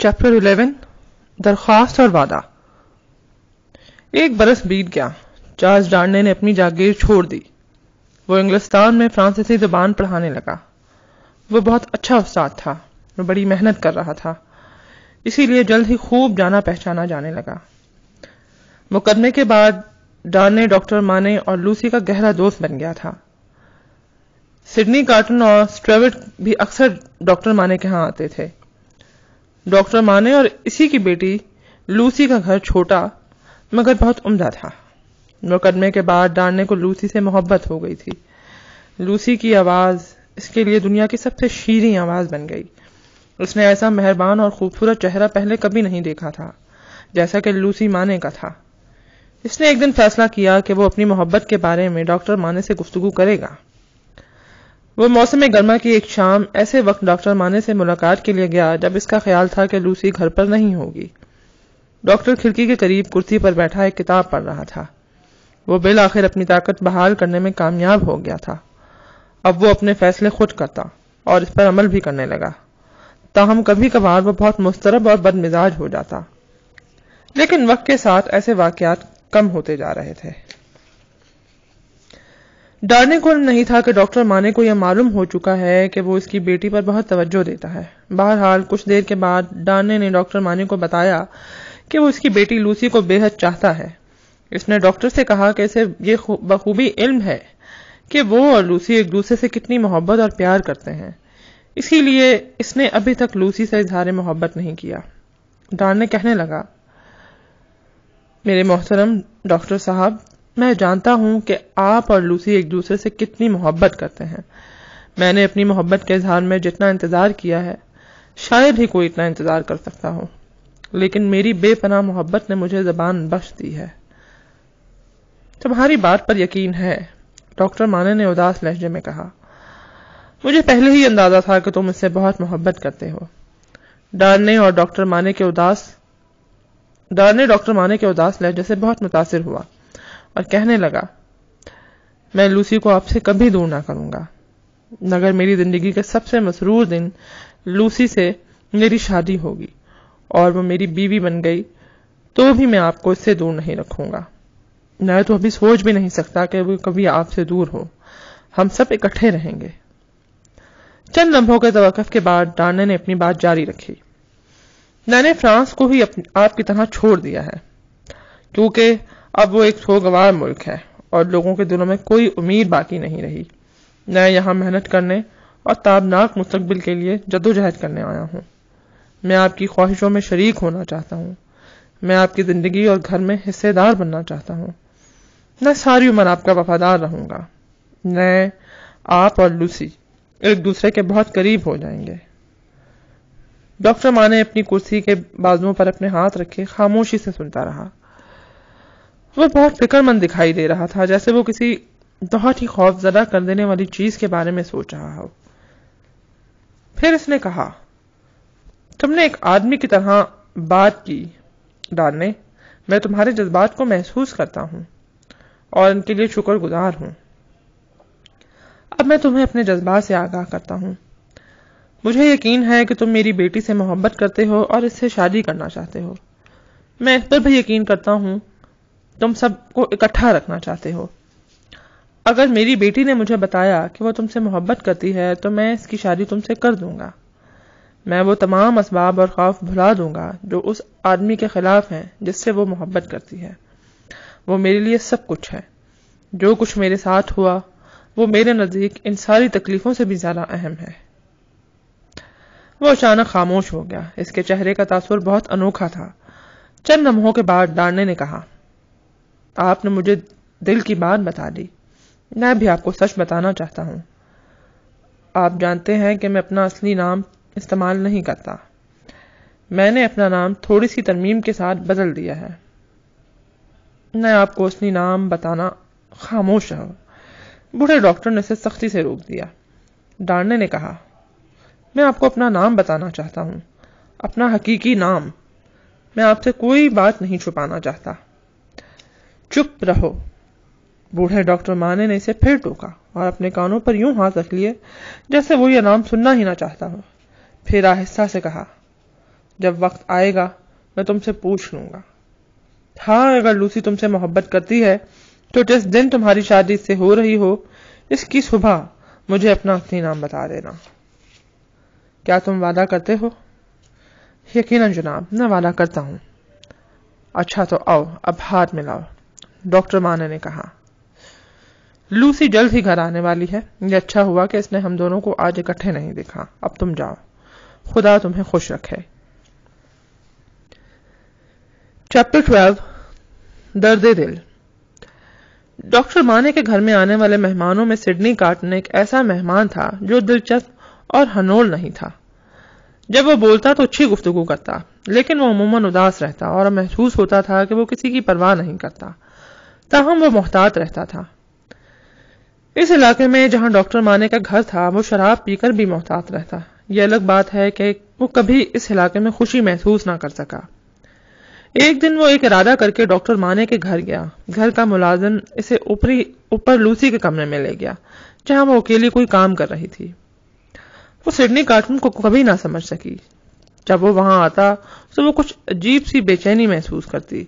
Chapter eleven दरख्वास्त और वादा। एक बरस बीत गया। चार्ल्स डार्ने ने अपनी जागीर छोड़ दी। वो इंग्लिस्तान में फ्रांसीसी ज़ुबान पढ़ाने लगा। वो बहुत अच्छा उस्ताद था। वो बड़ी मेहनत कर रहा था। इसीलिए जल्द ही खूब जाना पहचाना जाने लगा। मुकदमे के बाद डार्ने डॉक्टर माने और लूसी का गहरा दोस्त बन गया था। सिडनी कार्टन और स्ट्रेविट भी अक्सर डॉक्टर माने के यहाँ आते थे। डॉक्टर माने और इसी की बेटी लूसी का घर छोटा, मगर बहुत उम्दा था। मुकदमे के बाद डालने को लूसी से मोहब्बत हो गई थी। लूसी की आवाज़, इसके लिए दुनिया की सबसे शीरी आवाज़ बन गई। उसने ऐसा मेहरबान और खूबसूरत चेहरा पहले कभी नहीं देखा था, जैसा कि लूसी माने का था। इसने एक दिन फैसला किया कि वो अपनी मोहब्बत के बारे में डॉक्टर माने से गुफ्तगू करेगा। वो मौसम गर्मा की एक शाम ऐसे वक्त डॉक्टर माने से मुलाकात के लिए गया जब इसका ख्याल था कि लूसी घर पर नहीं होगी। डॉक्टर खिड़की के करीब कुर्सी पर बैठा एक किताब पढ़ रहा था। वो बिल आखिर अपनी ताकत बहाल करने में कामयाब हो गया था। अब वो अपने फैसले खुद करता और इस पर अमल भी करने लगा। ताहम कभी कभार वो बहुत मुस्तरब और बदमिजाज हो जाता। लेकिन वक्त के साथ ऐसे वाकयात कम होते जा रहे थे। डारने को नहीं था कि डॉक्टर माने को यह मालूम हो चुका है कि वो इसकी बेटी पर बहुत तवज्जो देता है। बहरहाल, कुछ देर के बाद डारने ने डॉक्टर माने को बताया कि वो इसकी बेटी लूसी को बेहद चाहता है। इसने डॉक्टर से कहा कि इसे ये बखूबी इल्म है कि वो और लूसी एक दूसरे से कितनी मोहब्बत और प्यार करते हैं। इसीलिए इसने अभी तक लूसी से इजहार मोहब्बत नहीं किया। डारने कहने लगा, मेरे मोहतरम डॉक्टर साहब मैं जानता हूँ कि आप और लूसी एक दूसरे से कितनी मोहब्बत करते हैं। मैंने अपनी मोहब्बत के इजहार में जितना इंतज़ार किया है, शायद ही कोई इतना इंतज़ार कर सकता हो। लेकिन मेरी बेपनाह मोहब्बत ने मुझे जबान बख्श दी है। तुम्हारी बात पर यकीन है, डॉक्टर माने ने उदास लहजे में कहा। मुझे पहले ही अंदाज़ा था कि तुम इससे बहुत मोहब्बत करते हो। डरने और डॉक्टर माने के उदास, डरने डॉक्टर माने के उदास लहजे से बहुत मुतासर हुआ। और कहने लगा, मैं लूसी को आपसे कभी दूर ना करूँगा। मगर मेरी ज़िंदगी के सबसे मसरूर दिन लूसी से मेरी शादी होगी और वो मेरी बीवी बन गई तो भी मैं आपको इससे दूर नहीं रखूँगा। मैं तो अभी सोच भी नहीं सकता कि वो कभी आपसे दूर हो। हम सब इकट्ठे रहेंगे। चंद लम्हों के तवकफ के बाद डाने ने अपनी बात जारी रखी। मैंने फ्रांस को ही आपकी तरह छोड़ दिया है, क्योंकि अब वो एक सोगवार मुल्क है और लोगों के दिलों में कोई उम्मीद बाकी नहीं रही। मैं यहाँ मेहनत करने और ताबनाक मुस्तबिल के लिए जदोजहद करने आया हूँ। मैं आपकी ख्वाहिशों में शरीक होना चाहता हूँ। मैं आपकी ज़िंदगी और घर में हिस्सेदार बनना चाहता हूँ। मैं सारी उम्र आपका वफादार रहूँगा। मैं, आप और लूसी एक दूसरे के बहुत करीब हो जाएँगे। डॉक्टर माँ ने अपनी कुर्सी के बाजुओं पर अपने हाथ रखे खामोशी से सुनता रहा। वह बहुत फिक्रमंद दिखाई दे रहा था, जैसे वो किसी बहुत ही खौफजदा कर देने वाली चीज़ के बारे में सोच रहा हो। फिर इसने कहा, तुमने एक आदमी की तरह बात की डालने। मैं तुम्हारे जज्बात को महसूस करता हूँ और इनके लिए शुक्रगुजार हूँ। अब मैं तुम्हें अपने जज्बात से आगाह करता हूँ। मुझे यकीन है कि तुम मेरी बेटी से मोहब्बत करते हो और इससे शादी करना चाहते हो। मैं इस पर भी यकीन करता हूँ तुम सबको इकट्ठा रखना चाहते हो। अगर मेरी बेटी ने मुझे बताया कि वो तुमसे मोहब्बत करती है तो मैं इसकी शादी तुमसे कर दूँगा। मैं वो तमाम इसबाब और खौफ भुला दूँगा, जो उस आदमी के खिलाफ हैं, जिससे वो मोहब्बत करती है। वो मेरे लिए सब कुछ है। जो कुछ मेरे साथ हुआ, वो मेरे नज़दीक इन सारी तकलीफों से भी ज़्यादा अहम है। वो अचानक खामोश हो गया। इसके चेहरे का तासुर बहुत अनोखा था। चंद लम्हों के बाद डांडे ने कहा आपने मुझे दिल की बात बता दी। मैं भी आपको सच बताना चाहता हूँ। आप जानते हैं कि मैं अपना असली नाम इस्तेमाल नहीं करता। मैंने अपना नाम थोड़ी सी तरमीम के साथ बदल दिया है। मैं आपको असली नाम बताना खामोश रहा बूढ़े डॉक्टर ने इसे सख्ती से रोक दिया। डांडने ने कहा, मैं आपको अपना नाम बताना चाहता हूँ। अपना हकीकी नाम। मैं आपसे कोई बात नहीं छुपाना चाहता। चुप रहो। बूढ़े डॉक्टर माने ने इसे फिर टोका और अपने कानों पर यूँ हाथ रख लिए, जैसे वो यह नाम सुनना ही ना चाहता हो। फिर आहिस्ता से कहा, जब वक्त आएगा, मैं तुमसे पूछ लूँगा। हाँ अगर लूसी तुमसे मोहब्बत करती है तो जिस दिन तुम्हारी शादी से हो रही हो, इसकी सुबह मुझे अपना असली नाम बता देना। क्या तुम वादा करते हो? यकीनन जनाब, मैं वादा करता हूँ। अच्छा तो आओ, अब हाथ मिलाओ। डॉक्टर माने ने कहा। लूसी जल्द ही घर आने वाली है। ये अच्छा हुआ कि इसने हम दोनों को आज इकट्ठे नहीं देखा। अब तुम जाओ। खुदा तुम्हें खुश रखे। चैप्टर ट्वेल्व दर्द दिल। डॉक्टर माने के घर में आने वाले मेहमानों में सिडनी कार्टन एक ऐसा मेहमान था जो दिलचस्प और हनोल नहीं था। जब वो बोलता तो अच्छी गुफ्तगु करता, लेकिन वो अमूमन उदास रहता और महसूस होता था कि वो किसी की परवाह नहीं करता। ताहम वो मोहतात रहता था। इस इलाके में जहाँ डॉक्टर माने का घर था, वो शराब पीकर भी मोहतात रहता। यह अलग बात है कि वो कभी इस इलाके में खुशी महसूस ना कर सका। एक दिन वो एक इरादा करके डॉक्टर माने के घर गया। घर का मुलाजिम इसे ऊपरी, ऊपर लूसी के कमरे में ले गया, जहाँ वो अकेली कोई काम कर रही थी। वो सिडनी कार्टून को कभी ना समझ सकी। जब वो वहाँ आता तो वो कुछ अजीब सी बेचैनी महसूस करती।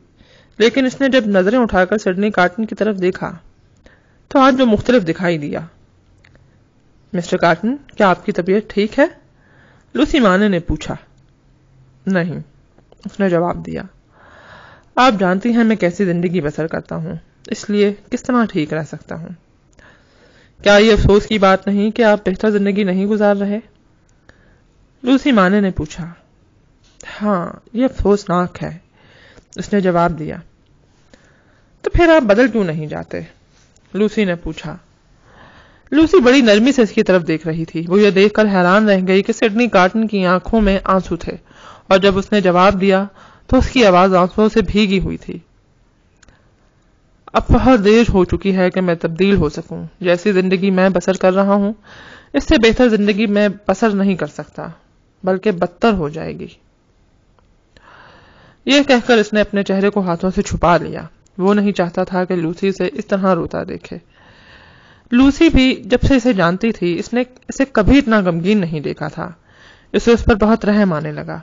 लेकिन इसने जब नज़रें उठाकर सिडनी कार्टन की तरफ़ देखा तो आज जो मुख्तलिफ़ दिखाई दिया। मिस्टर कार्टन, क्या आपकी तबीयत ठीक है? लूसी माने ने पूछा। नहीं, उसने जवाब दिया। आप जानती हैं मैं कैसी ज़िंदगी बसर करता हूँ, इसलिए किस तरह ठीक रह सकता हूँ? क्या ये अफसोस की बात नहीं कि आप बेहतर ज़िंदगी नहीं गुजार रहे? लूसी माने ने पूछा। हाँ ये अफसोसनाक है। उसने जवाब दिया तो फिर आप बदल क्यों नहीं जाते? लूसी ने पूछा। लूसी बड़ी नरमी से इसकी तरफ़ देख रही थी। वो ये देखकर हैरान रह गई कि सिडनी कार्टन की आँखों में आँसू थे और जब उसने जवाब दिया तो उसकी आवाज़ आंसुओं से भीगी हुई थी। अब बहुत देर हो चुकी है कि मैं तब्दील हो सकूँ। जैसी ज़िंदगी मैं बसर कर रहा हूँ, इससे बेहतर ज़िंदगी मैं बसर नहीं कर सकता, बल्कि बदतर हो जाएगी। यह कहकर इसने अपने चेहरे को हाथों से छुपा लिया। वो नहीं चाहता था कि लूसी से इस तरह रोता देखे। लूसी भी जब से इसे जानती थी, इसने इसे कभी इतना गमगीन नहीं देखा था। इसे उस पर बहुत रहम आने लगा।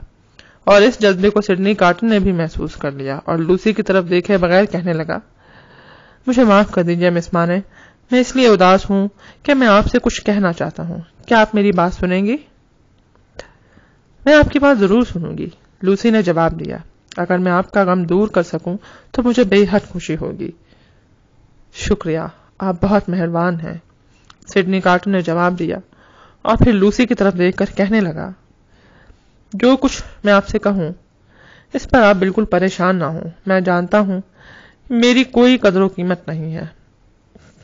और इस जज्बे को सिडनी कार्टन ने भी महसूस कर लिया और लूसी की तरफ़ देखे बगैर कहने लगा, मुझे माफ़ कर दीजिए मिस माने, मैं इसलिए उदास हूँ कि मैं आपसे कुछ कहना चाहता हूँ। क्या आप मेरी बात सुनेंगी? मैं आपकी बात ज़रूर सुनूँगी, लूसी ने जवाब दिया। अगर मैं आपका गम दूर कर सकूँ तो मुझे बेहद खुशी होगी। शुक्रिया, आप बहुत मेहरबान हैं। सिडनी कार्टन ने जवाब दिया, और फिर लूसी की तरफ़ देखकर कहने लगा, जो कुछ मैं आपसे कहूँ, इस पर आप बिल्कुल परेशान ना हो। मैं जानता हूँ, मेरी कोई कदरों कीमत नहीं है।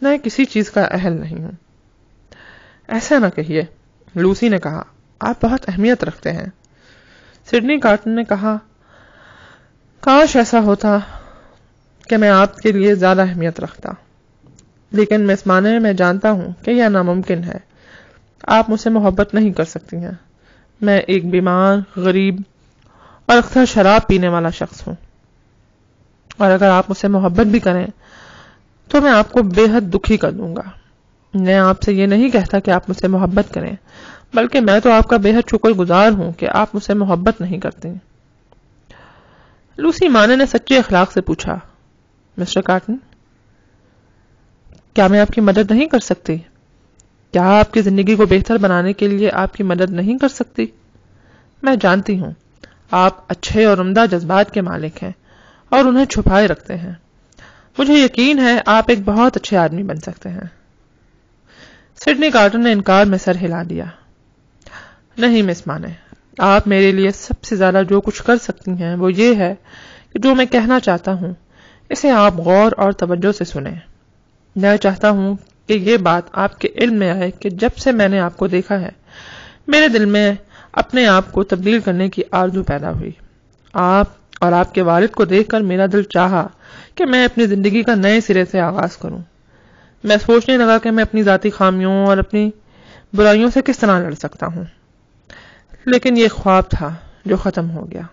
मैं किसी चीज़ का अहल नहीं हूँ। ऐसा ना कहिए, लूसी ने कहा, आप बहुत अहमियत रखते हैं। सिडनी कार्टन ने कहा काश ऐसा होता कि मैं आपके लिए ज़्यादा अहमियत रखता। लेकिन मैं इस माने में जानता हूँ कि यह नामुमकिन है। आप मुझसे मोहब्बत नहीं कर सकती हैं। मैं एक बीमार, गरीब और अक्सर शराब पीने वाला शख्स हूँ। और अगर आप मुझसे मोहब्बत भी करें तो मैं आपको बेहद दुखी कर दूँगा। मैं आपसे ये नहीं कहता कि आप मुझसे मोहब्बत करें, बल्कि मैं तो आपका बेहद शुक्रगुजार हूँ कि आप मुझसे मोहब्बत नहीं करते। लूसी माने ने सच्चे अखलाक से पूछा, मिस्टर कार्टन, क्या मैं आपकी मदद नहीं कर सकती? क्या आपकी ज़िंदगी को बेहतर बनाने के लिए आपकी मदद नहीं कर सकती? मैं जानती हूँ, आप अच्छे और उम्दा जज्बात के मालिक हैं और उन्हें छुपाए रखते हैं। मुझे यकीन है आप एक बहुत अच्छे आदमी बन सकते हैं। सिडनी कार्टन ने इनकार में सर हिला दिया। नहीं, मिस माने आप मेरे लिए सबसे ज़्यादा जो कुछ कर सकती हैं, वो ये है कि जो मैं कहना चाहता हूँ, इसे आप गौर और तवज्जो से सुने। मैं चाहता हूँ कि ये बात आपके इल्म में आए कि जब से मैंने आपको देखा है, मेरे दिल में अपने आप को तब्दील करने की आरज़ू पैदा हुई। आप और आपके वालिद को देखकर मेरा दिल चाहा कि मैं अपनी ज़िंदगी का नए सिरे से आगाज़ करूँ। मैं सोचने लगा कि मैं अपनी जाति खामियों और अपनी बुराइयों से किस तरह लड़ सकता हूँ। लेकिन ये ख्वाब था जो खत्म हो गया।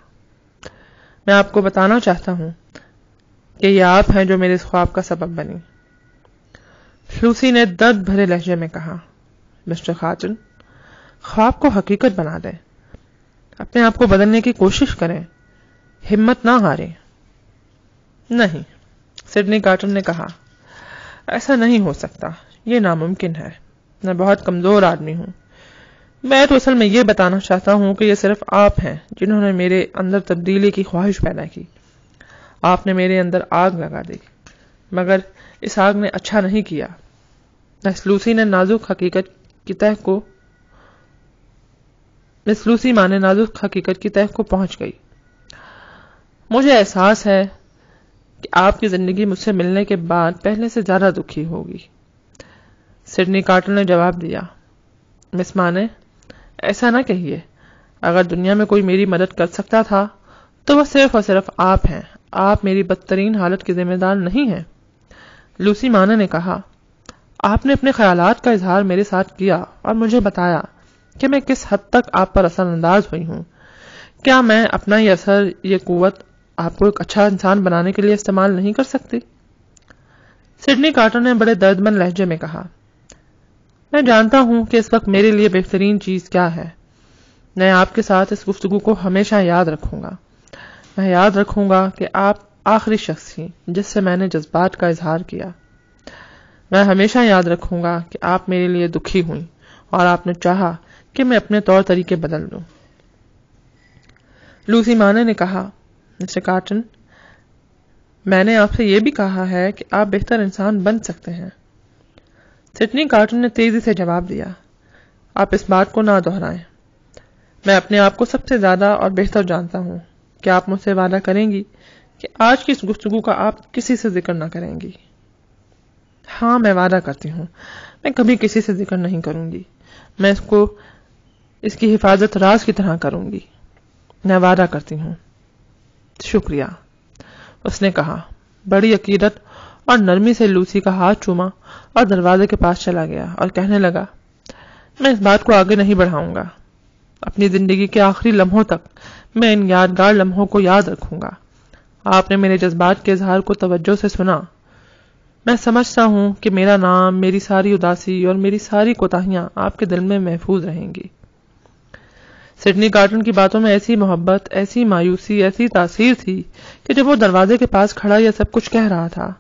मैं आपको बताना चाहता हूँ कि ये आप हैं जो मेरे इस ख्वाब का सबब बनी। लूसी ने दर्द भरे लहजे में कहा, मिस्टर खाचन ख्वाब को हकीकत बना दें। अपने आप को बदलने की कोशिश करें। हिम्मत ना हारें। नहीं, सिडनी कार्टन ने कहा, ऐसा नहीं हो सकता। ये नामुमकिन है। मैं बहुत कमज़ोर आदमी हूँ। मैं तो असल में ये बताना चाहता हूँ कि ये सिर्फ़ आप हैं जिन्होंने मेरे अंदर तब्दीली की ख्वाहिश पैदा की। आपने मेरे अंदर आग लगा दी, मगर इस आग ने अच्छा नहीं किया। मिस लूसी ने नाजुक हकीकत की तह को, मिस लूसी माँ ने नाजुक हकीकत की तह को पहुँच गई। मुझे एहसास है कि आपकी ज़िंदगी मुझसे मिलने के बाद पहले से ज़्यादा दुखी होगी। सिडनी कार्टन ने जवाब दिया, मिस माँ ने ऐसा ना कहिए। अगर दुनिया में कोई मेरी मदद कर सकता था तो वह सिर्फ़ और सिर्फ़ आप हैं। आप मेरी बदतरीन हालत के जिम्मेदार नहीं हैं। लूसी माना ने कहा, आपने अपने ख्यालात का इजहार मेरे साथ किया और मुझे बताया कि मैं किस हद तक आप पर असरअंदाज हुई हूँ। क्या मैं अपना ये असर, ये कुवत आपको एक अच्छा इंसान बनाने के लिए इस्तेमाल नहीं कर सकती? सिडनी कार्टर ने बड़े दर्दमंद लहजे में कहा मैं जानता हूँ कि इस वक्त मेरे लिए बेहतरीन चीज़ क्या है। मैं आपके साथ इस गुफ्तगु को हमेशा याद रखूँगा। मैं याद रखूँगा कि आप आखिरी शख्स थी जिससे मैंने जज्बात का इजहार किया। मैं हमेशा याद रखूँगा कि आप मेरे लिए दुखी हुई और आपने चाहा कि मैं अपने तौर तरीके बदल लूँ। लूसी माने ने कहा, मिस्टर कार्टन, मैंने आपसे यह भी कहा है कि आप बेहतर इंसान बन सकते हैं। सिडनी कार्टन ने तेज़ी से जवाब दिया। आप इस बात को ना दोहराएँ। मैं अपने आप को सबसे ज़्यादा और बेहतर जानता हूँ। क्या आप मुझसे वादा करेंगी कि आज की इस गुफ्तगु का आप किसी से ज़िक्र ना करेंगी? हाँ मैं वादा करती हूँ। मैं कभी किसी से ज़िक्र नहीं करूँगी। मैं इसको, इसकी हिफाजत राज की तरह करूँगी। मैं वादा करती हूँ। शुक्रिया। उसने कहा, बड़ी अकीदत और नरमी से लूसी का हाथ चूमा और दरवाजे के पास चला गया और कहने लगा, मैं इस बात को आगे नहीं बढ़ाऊँगा। अपनी ज़िंदगी के आखिरी लम्हों तक मैं इन यादगार लम्हों को याद रखूँगा। आपने मेरे जज्बात के इजहार को तवज्जो से सुना। मैं समझता हूँ कि मेरा नाम, मेरी सारी उदासी और मेरी सारी कोताहियाँ आपके दिल में महफूज रहेंगी। सिडनी कार्टन की बातों में ऐसी मोहब्बत, ऐसी मायूसी, ऐसी तासीर थी कि जब वो दरवाजे के पास खड़ा यह सब कुछ कह रहा था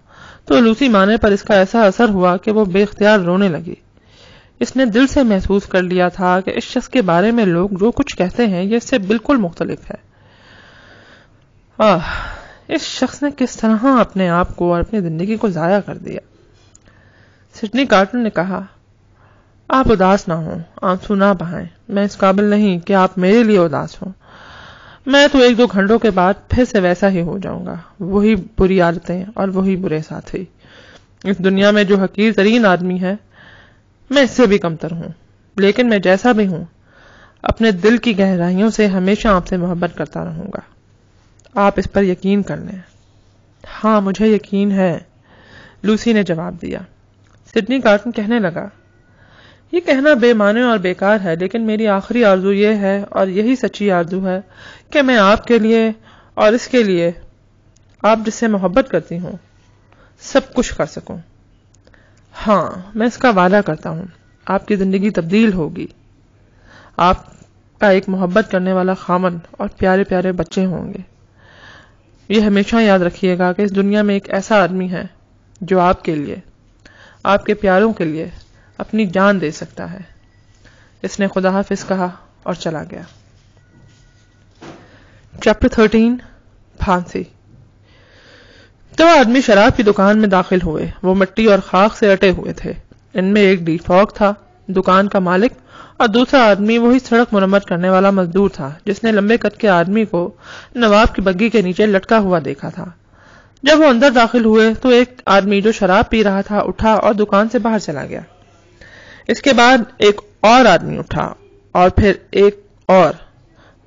तो लूसी माने पर इसका ऐसा असर हुआ कि वो बेख्तियार रोने लगी। इसने दिल से महसूस कर लिया था कि इस शख्स के बारे में लोग जो कुछ कहते हैं, ये इससे बिल्कुल मुख्तलिफ़ है। आह, इस शख्स ने किस तरह अपने आप को और अपनी ज़िंदगी को जाया कर दिया? सिडनी कार्टन ने कहा, आप उदास ना हो, आँसू ना बहाएँ। मैं इस काबिल नहीं कि आप मेरे लिए उदास हो। मैं तो एक दो घंटों के बाद फिर से वैसा ही हो जाऊँगा। वही बुरी आदतें और वही बुरे साथी। इस दुनिया में जो हकीर तरीन आदमी है, मैं इससे भी कमतर हूँ। लेकिन मैं जैसा भी हूँ, अपने दिल की गहराइयों से हमेशा आपसे मोहब्बत करता रहूँगा। आप इस पर यकीन कर लें। हाँ मुझे यकीन है। लूसी ने जवाब दिया। सिडनी कार्टन कहने लगा ये कहना बेमाने और बेकार है, लेकिन मेरी आखिरी आरज़ू ये है और यही सच्ची आरज़ू है कि मैं आपके लिए और इसके लिए आप जिससे मोहब्बत करती हूँ, सब कुछ कर सकूँ। हाँ मैं इसका वादा करता हूँ, आपकी ज़िंदगी तब्दील होगी। आपका एक मोहब्बत करने वाला खामन और प्यारे प्यारे बच्चे होंगे। ये हमेशा याद रखिएगा कि इस दुनिया में एक ऐसा आदमी है जो आपके लिए, आपके प्यारों के लिए अपनी जान दे सकता है। इसने खुदा हाफिज कहा और चला गया। चैप्टर थर्टीन फांसी। दो तो आदमी शराब की दुकान में दाखिल हुए। वो मिट्टी और खाक से अटे हुए थे। इनमें एक डीफॉक था, दुकान का मालिक, और दूसरा आदमी वही सड़क मुरम्मत करने वाला मजदूर था, जिसने लंबे कद के आदमी को नवाब की बग्गी के नीचे लटका हुआ देखा था। जब वो अंदर दाखिल हुए तो एक आदमी जो शराब पी रहा था उठा और दुकान से बाहर चला गया। इसके बाद एक और आदमी उठा और फिर एक और।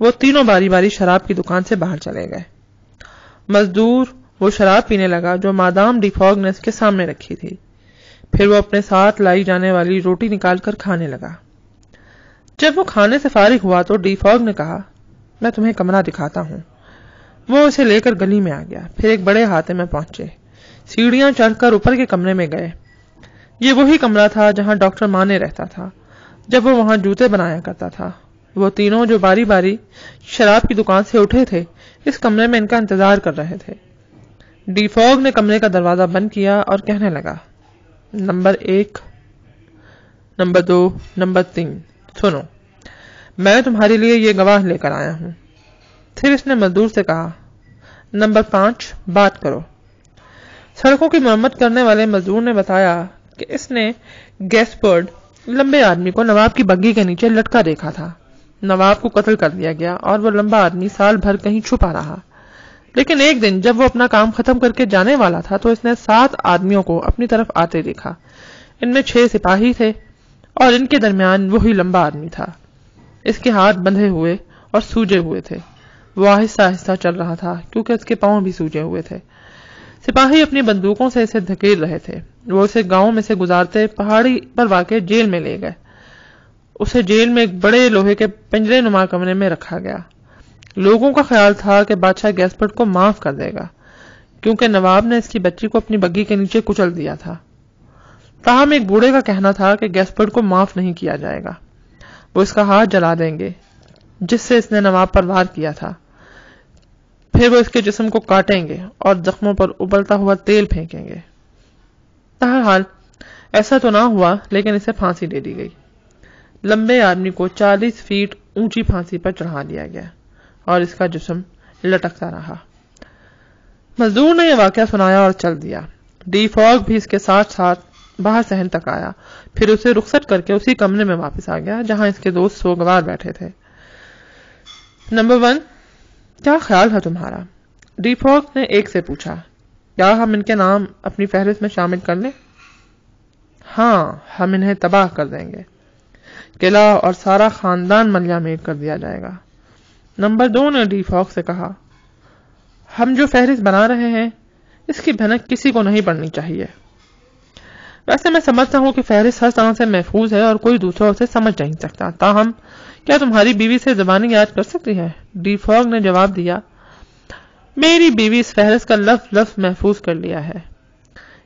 वो तीनों बारी बारी शराब की दुकान से बाहर चले गए। मजदूर वो शराब पीने लगा जो मादाम डिफॉग ने उसके सामने रखी थी। फिर वो अपने साथ लाई जाने वाली रोटी निकालकर खाने लगा। जब वो खाने से फारिग हुआ तो डिफॉग ने कहा, मैं तुम्हें कमरा दिखाता हूँ। वो उसे लेकर गली में आ गया। फिर एक बड़े हाथे में पहुँचे। सीढ़ियाँ चढ़कर ऊपर के कमरे में गए। ये वही कमरा था जहाँ डॉक्टर माने रहता था, जब वो वहाँ जूते बनाया करता था। वो तीनों जो बारी बारी शराब की दुकान से उठे थे, इस कमरे में इनका इंतज़ार कर रहे थे। डीफॉग ने कमरे का दरवाज़ा बंद किया और कहने लगा, नंबर एक, नंबर दो, नंबर तीन, सुनो, मैं तुम्हारे लिए ये गवाह लेकर आया हूँ। फिर इसने मजदूर से कहा, नंबर पाँच, बात करो। सड़कों की मरम्मत करने वाले मजदूर ने बताया कि इसने गैसपर्ड लंबे आदमी को नवाब की बग्गी के नीचे लटका देखा था। नवाब को कत्ल कर दिया गया और वो लंबा आदमी साल भर कहीं छुपा रहा। लेकिन एक दिन जब वो अपना काम खत्म करके जाने वाला था तो इसने सात आदमियों को अपनी तरफ़ आते देखा। इनमें छह सिपाही थे और इनके दरमियान वही लंबा आदमी था। इसके हाथ बंधे हुए और सूजे हुए थे। वो आहिस्ता आहिस्ता चल रहा था, क्योंकि उसके पाँव भी सूजे हुए थे। सिपाही अपनी बंदूकों से इसे धकेल रहे थे। वो उसे गाँव में से गुजारते पहाड़ी पर वाके जेल में ले गए। उसे जेल में एक बड़े लोहे के पिंजरे नुमा कमरे में रखा गया। लोगों का ख्याल था कि बादशाह गैसपट को माफ़ कर देगा, क्योंकि नवाब ने इसकी बच्ची को अपनी बग्गी के नीचे कुचल दिया था। ताहम एक बूढ़े का कहना था कि गैसपट को माफ़ नहीं किया जाएगा। वो इसका हाथ जला देंगे, जिससे इसने नवाब पर वार किया था। फिर वो इसके जिस्म को काटेंगे और जख्मों पर उबलता हुआ तेल फेंकेंगे। हाल ऐसा तो ना हुआ, लेकिन इसे फांसी दे दी गई। लंबे आदमी को 40 फीट ऊँची फांसी पर चढ़ा दिया गया और इसका जिस्म लटकता रहा। मजदूर ने यह वाक्य सुनाया और चल दिया। डी फॉग भी इसके साथ साथ बाहर सहन तक आया। फिर उसे रुखसत करके उसी कमरे में वापस आ गया, जहाँ इसके दोस्त सोगवार बैठे थे। नंबर वन क्या ख्याल है तुम्हारा? डी फॉग ने एक से पूछा, क्या हम इनके नाम अपनी फहरिस्त में शामिल कर लें? हाँ हम इन्हें तबाह कर देंगे। किला और सारा खानदान मलिया में कर दिया जाएगा। नंबर दो ने डी फॉक्स से कहा, हम जो फहरिस्त बना रहे हैं, इसकी भनक किसी को नहीं पड़नी चाहिए। वैसे मैं समझता हूँ कि फहरिस्त हर तरह से महफूज है और कोई दूसरा उसे समझ नहीं सकता। ताहम, क्या तुम्हारी बीवी से जबानी याद कर सकती है? डी फॉग ने जवाब दिया, मेरी बीवी इस फहरिस्त का लफ्ज लफ्ज महफूज कर लिया है।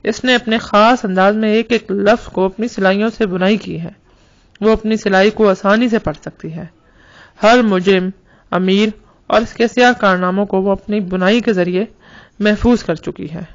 इसने अपने खास अंदाज में एक एक लफ्ज को अपनी सिलाइयों से बुनाई की है। वो अपनी सिलाई को आसानी से पढ़ सकती है। हर मुजिम, अमीर और इसके सिया कारनामों को वो अपनी बुनाई के ज़रिए महफूज कर चुकी है।